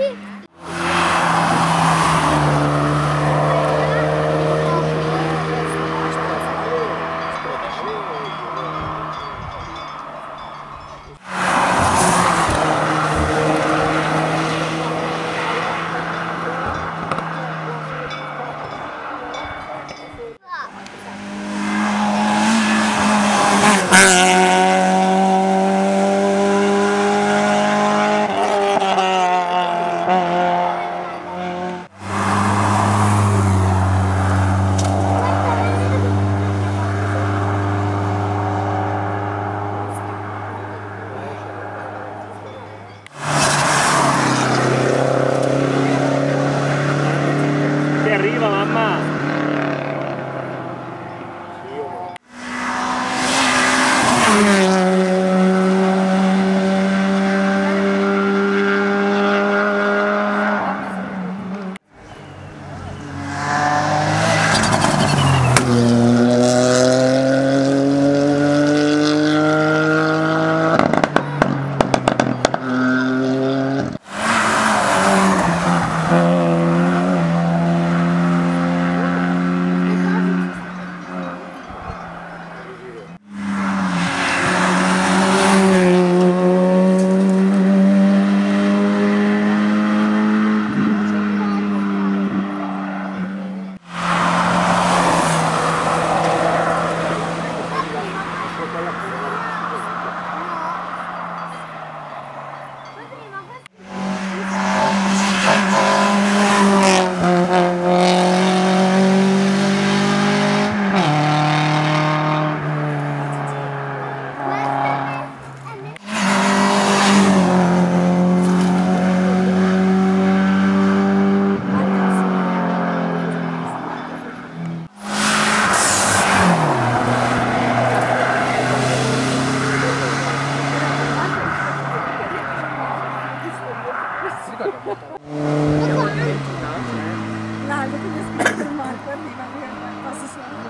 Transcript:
see. Yeah. No, perché mi ha scritto il Marco, arriva, mi passa solo.